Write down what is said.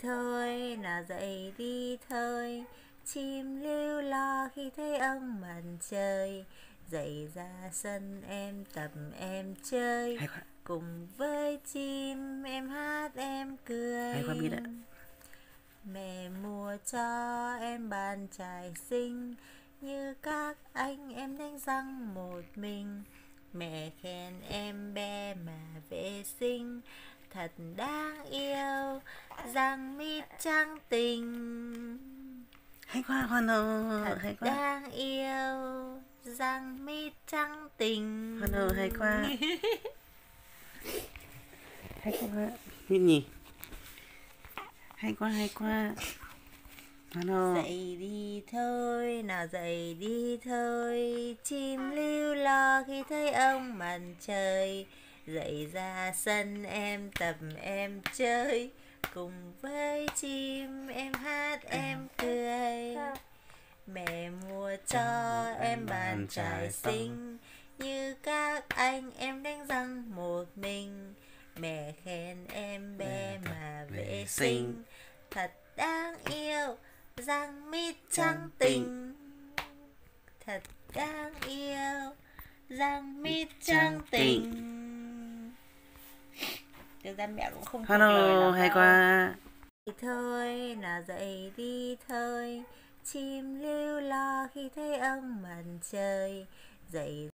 thôi nào dậy đi thôi. Chim lưu lo khi thấy ông mặt trời. Dậy ra sân em tập em chơi. Cùng với chim em hát em cười. Mẹ mua cho em bàn chải xinh. Như các anh em đánh răng một mình. Mẹ khen em bé mà vệ sinh thật đáng yêu răng mít trắng tình. Hay quá Hoan ơi thật hay quá. đáng yêu răng mít trắng tình. Hoan ơi hay quá. Hay quá. Biết nhỉ hay quá hay quá. Ơi. Dậy đi thôi, nào dậy đi thôi. Chim lưu lo khi thấy ông mặt trời Dậy ra sân em tập em chơi. Cùng với chim em hát em cười. Mẹ mua cho em bàn trải xinh. Như các anh em đánh răng một mình. Mẹ khen em bé mà vệ sinh. Thật đáng yêu Răng mít trắng tình. Thật đáng yêu Răng mít trắng tình Thực ra mẹ cũng không lắm hay đâu. quá. Đi thôi, nào dậy đi thôi. Chim lưu lo khi thấy ông mặt trời. Dậy